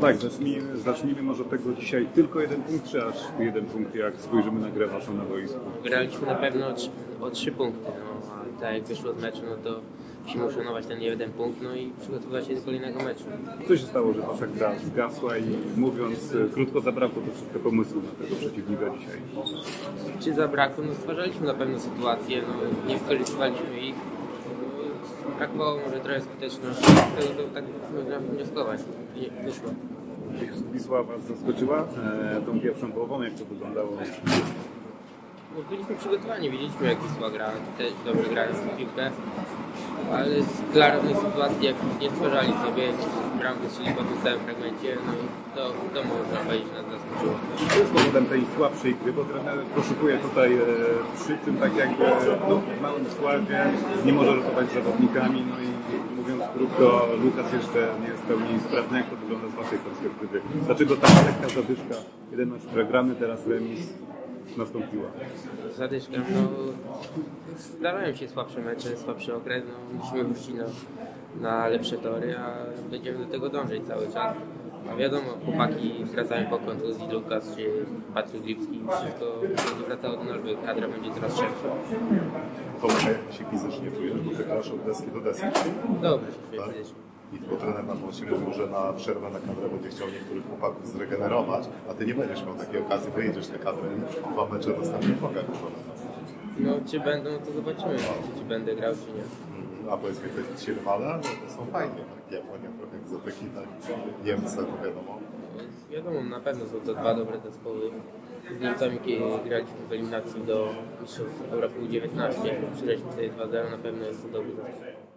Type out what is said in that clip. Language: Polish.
Tak, zacznijmy, zacznijmy może od tego dzisiaj tylko jeden punkt, czy aż jeden punkt, jak spojrzymy na grę waszą na boisku. Graliśmy na pewno o trzy, punkty, no, a tak jak wyszło z meczu, no to musimy uszanować ten jeden punkt, no i przygotować się do kolejnego meczu. Co się stało, że wasza gra zgasła i mówiąc e, krótko zabrakło troszeczkę pomysłu na tego przeciwnika dzisiaj? Czy zabrakło? No stwarzaliśmy na pewno sytuacje, no nie wykorzystywaliśmy ich. Brakowało może trochę skuteczności, z tego to tak można wnioskować. Nie wyszło. Wisła was zaskoczyła e, tą pierwszą połową, jak to wyglądało? No, byliśmy przygotowani, wiedzieliśmy jak Wisła gra, też dobrze grają w piłkę, ale z klarownej sytuacji jak nie stwarzali sobie, bramkę strzeli po tym samym fragmencie, no to, to można powiedzieć nas zaskoczyło. Co jest powodem tej słabszej gry, bo trener poszukuje tutaj e, przy tym tak jakby no, w małym składzie, nie może rotować z zawodnikami, no i mówiąc krótko, Lukas jeszcze nie jest w pełni sprawny, jak to wygląda z waszej perspektywy? Dlaczego ta lekka zadyszka, jeden mecz przegrany, teraz remis nastąpiła? Zadyszkę, no zdarzają się słabsze mecze, słabszy okres, no musimy wrócić na, na lepsze tory, a będziemy do tego dążyć cały czas. A wiadomo, chłopaki wracają po kontuzji, Lukas czy Patryk Lipski, wszystko będzie wracało do normy, kadra będzie coraz szersza. Tomek, jak się fizycznie czujesz, bo ty grasz od deski do deski, Dobrze się tak? fizycznie. I tylko trener nam właśnie mówił, że na przerwę na kadrę będzie chciał niektórych chłopaków zregenerować, a ty nie będziesz miał takiej okazji, wyjedziesz na kadrę, dwa mecze dostaniesz w nogach. No czy będą, to zobaczymy, czy będę grał, czy nie. A powiedz mi, te ci rywale, no to są fajnie, tak? Japonia trochę egzotyki, tak? Niemcy, to wiadomo. Wiadomo, na pewno są to dwa dobre zespoły. Z Niemcami kiedy graliśmy w eliminacji do Mistrzostw Europy U19. Przegraliśmy sobie 2-0, na pewno jest to dobry zespół.